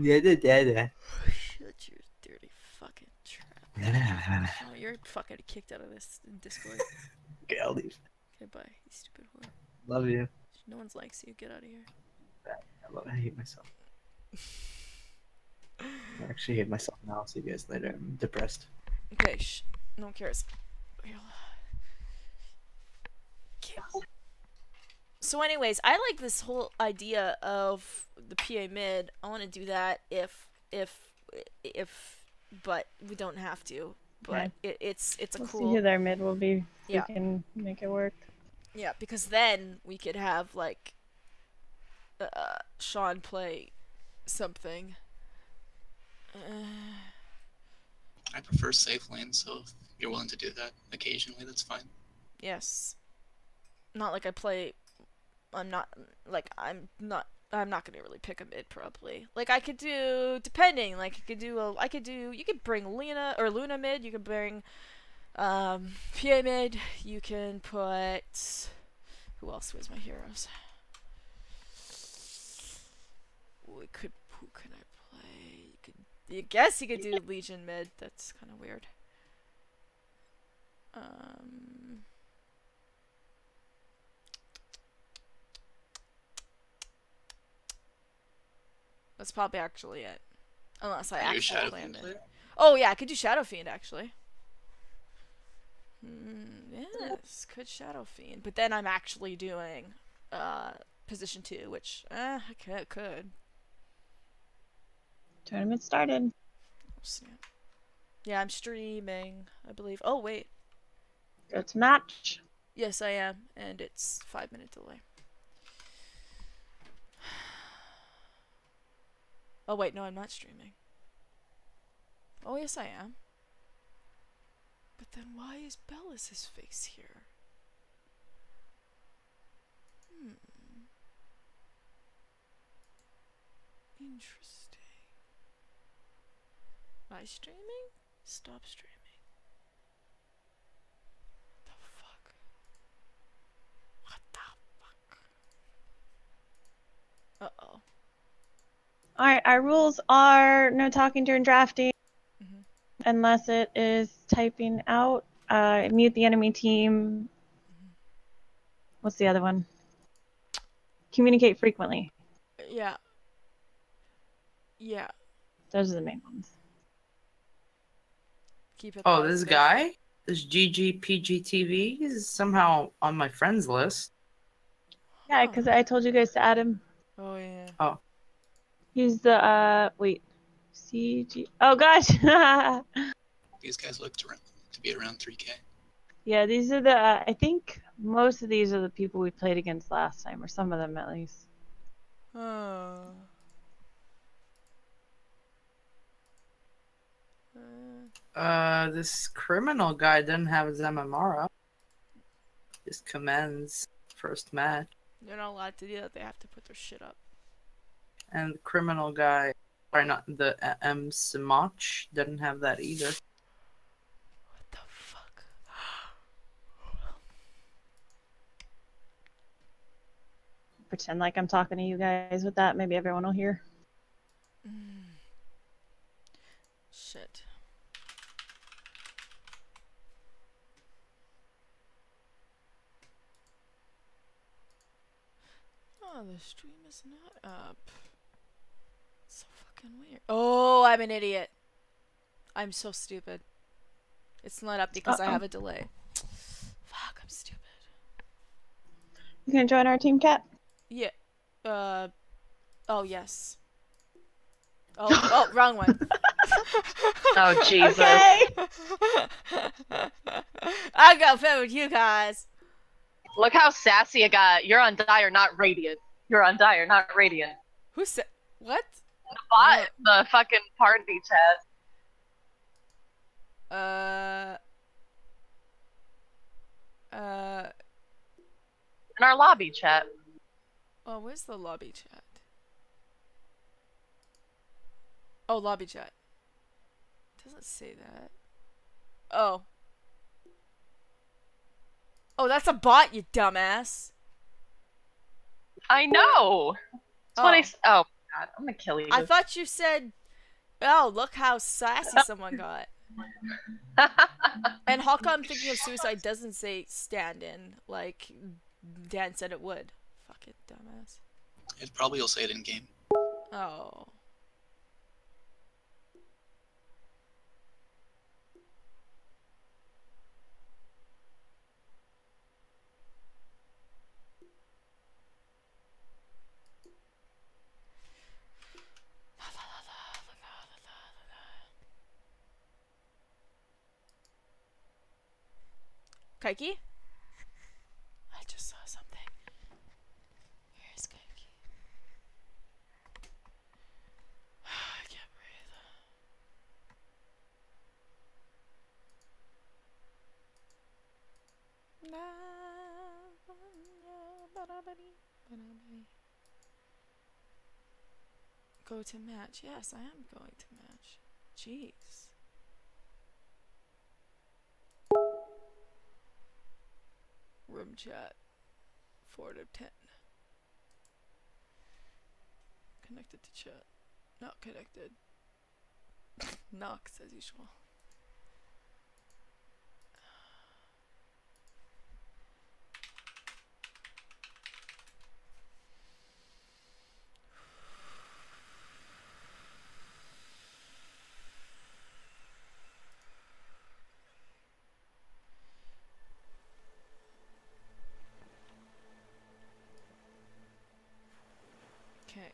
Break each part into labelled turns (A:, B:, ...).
A: Yeah, yeah, yeah.
B: Shut your dirty fucking trap. Oh, you're fucking kicked out of this Discord.
A: Okay, I'll leave.
B: Okay, bye, you stupid whore.
A: Love you.
B: No one's likes you. Get out of here.
A: I, love, I hate myself. I actually hate myself now. I'll see you guys later. I'm depressed.
B: Okay, shh. No one cares. So, anyways, I like this whole idea of the PA mid. I want to do that if, if, if, but we don't have to. But
C: Okay.
B: it, it's it's a
C: We'll see
B: cool
C: who their mid will be.
B: Yeah.
C: We can make it work.
B: yeah because then we could have like uh, Sean play something. Uh,
D: I prefer safe lane, so if you're willing to do that occasionally, that's fine.
B: Yes. Not like I play. I'm not like I'm not. I'm not gonna really pick a mid probably. Like I could do depending. Like I could do a. I could do. You could bring Lina or Luna mid. You could bring um PA mid. You can put. Who else was my heroes? We could. Who can I play? You could. I guess you could do Legion mid. That's kind of weird. Um. That's probably actually it. Unless I
D: Are
B: actually
D: Shadow
B: plan
D: Fiend
B: it. Oh yeah, I could do Shadow Fiend actually. Mm, yes, could Shadow Fiend, but then I'm actually doing uh position two, which uh, I could. could.
C: Tournament started.
B: Yeah, I'm streaming, I believe. Oh wait,
C: Go to match.
B: yes I am, and it's five minute delay. Oh wait, no, I'm not streaming. Oh yes, I am. But then why is Bellis's face here? Hmm. Interesting. Am I streaming? Stop streaming. The fuck? What the fuck? Uh oh.
C: All right, our rules are no talking during drafting
B: Mhm.
C: unless it is typing out. Uh, mute the enemy team. What's the other one? Communicate frequently.
B: Yeah. Yeah.
C: Those are the main ones.
B: Keep it.
A: Oh, this
B: positive.
A: guy, this GGPGTV, he's somehow on my friends list.
C: Yeah,
B: Huh.
C: because I told you guys to add him.
B: Oh yeah.
C: He's the uh wait, CG. Oh gosh.
D: These guys look to, to be around 3k.
C: yeah, these are the. Uh, I think most of these are the people we played against last time, or some of them at least.
B: Oh. Uh,
A: Uh, this criminal guy didn't have his MMR up. His commands first match,
B: they're not allowed to do that. They have to put their shit up.
A: And the criminal guy, or not the uh, M Simach, didn't have that either.
B: What the fuck?
C: Pretend like I'm talking to you guys with that. Maybe everyone will hear.
B: Mm. Shit. Oh, the stream is not up. So fucking weird. Oh, I'm an idiot. I'm so stupid. It's not up because I
C: Uh-oh.
B: have a delay. Fuck, I'm stupid.
C: You gonna join our team, Cat?
B: Yeah. Uh. Oh yes. Oh, oh, wrong one.
E: Oh Jesus.
C: Okay.
B: I got fed with you guys.
E: Look how sassy I got. You're on Dire, not Radiant. You're on Dire, not Radiant.
B: Who said what?
E: The the fucking party chat.
B: Uh. Uh.
E: In our lobby chat.
B: Oh, where's the lobby chat? Oh, lobby chat. Doesn't say that. Oh. Oh, that's a bot, you dumbass.
E: I know. That's what I
B: Oh.
E: S- God, I'm gonna kill you.
B: I thought you said, "Oh, look how sassy someone got." And how come thinking of suicide doesn't say stand-in like Dan said it would? Fuck Fucking dumbass.
D: It probably will say it in game.
B: Oh. Kaiki? I just saw something. Where's Kaiki? I can't breathe. Go to match. Yes, I am going to match. Jeez. Room chat. 4 out of 10. Connected to chat. Not connected. Knocks as usual. Okay.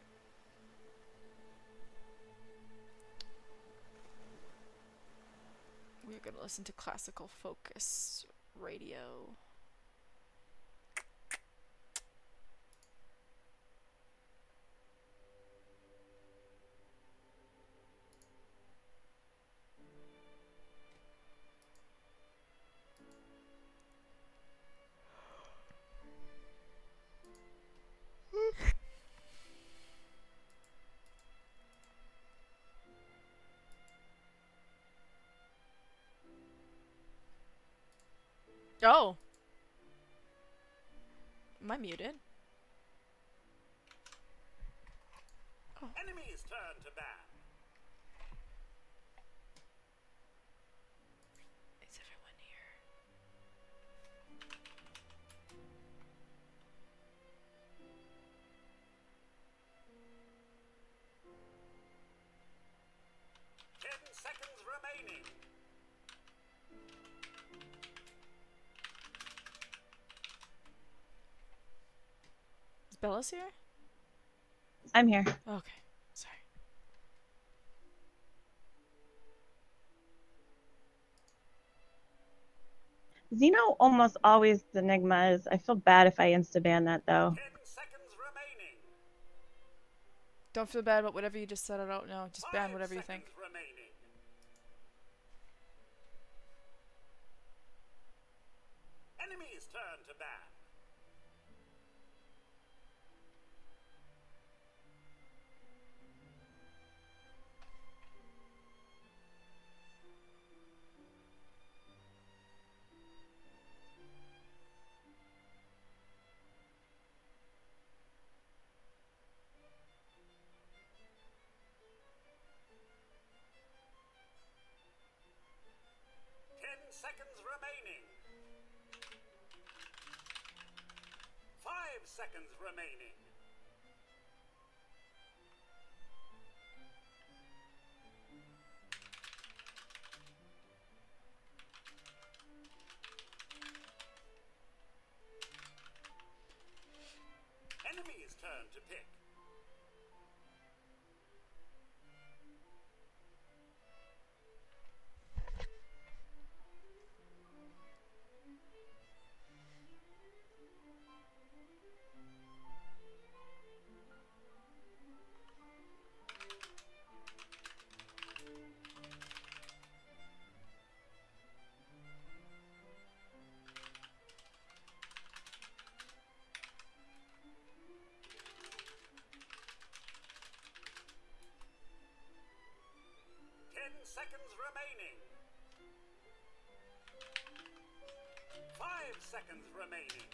B: We're gonna listen to classical focus radio. Oh. Am I muted?
F: Enemies turn to ban.
B: Is everyone here?
F: Ten seconds remaining.
B: Bella's here?
C: I'm here.
B: Okay. Sorry.
C: Xeno almost always Enigmas. I feel bad if I insta ban that though.
F: Ten seconds remaining.
B: Don't feel bad about whatever you just said. I don't know. Just ban
F: Five
B: whatever you think.
F: remaining. Enemies turn to ban. Seconds remaining. Enemies turn to pick. Seconds remaining. Five seconds remaining.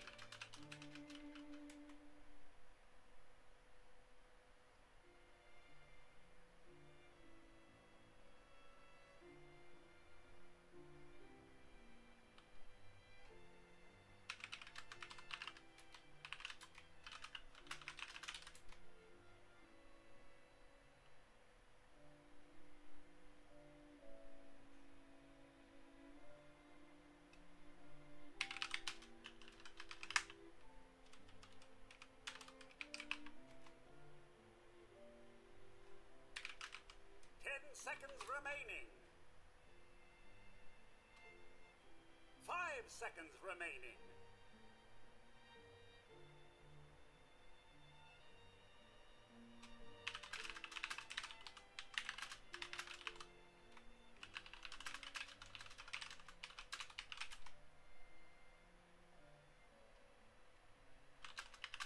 F: Remaining. Five seconds remaining.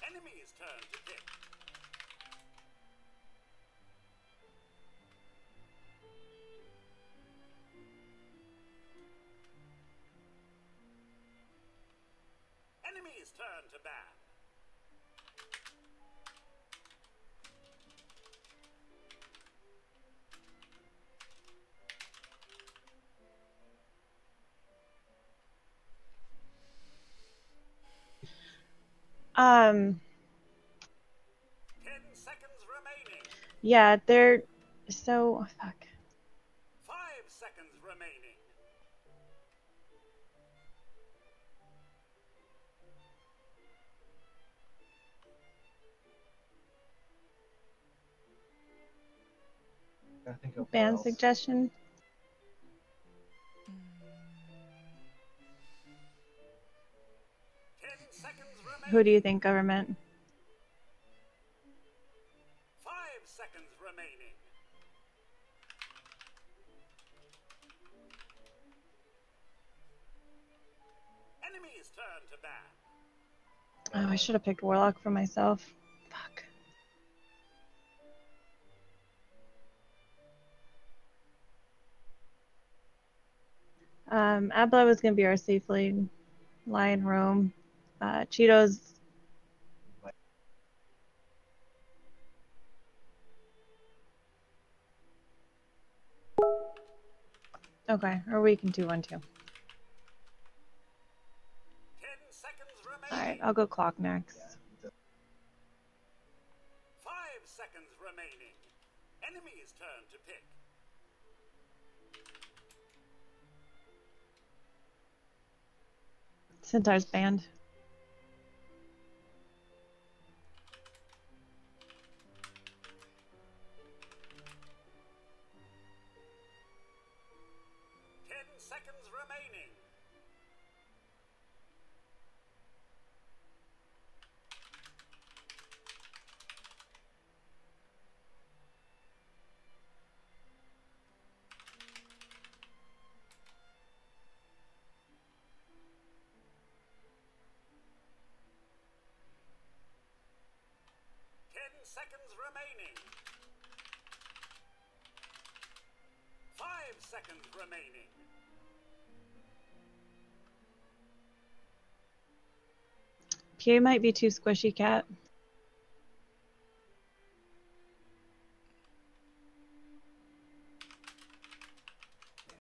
F: Enemy's turn to pick. Enemy's turn to ban.
C: Um,
F: Ten seconds remaining.
C: yeah, they're so oh, fuck.
G: I think of what
C: Ban
G: else.
C: suggestion.
F: Ten seconds remaining.
C: Who do you think, government?
F: Five seconds remaining. Enemy's turn to ban.
C: Oh, I should have picked Warlock for myself. Fuck. Um, Abla was gonna be our safe lane. Lion Roam. Uh, Cheetos. Okay, or we can do one too.
F: Ten seconds remaining.
C: Alright, I'll go clock next.
F: Five seconds remaining. Enemy's turn to pick.
C: Centaur's banned.
F: Ten seconds remaining. Seconds remaining. Five seconds remaining.
C: PA might be too squishy, cat.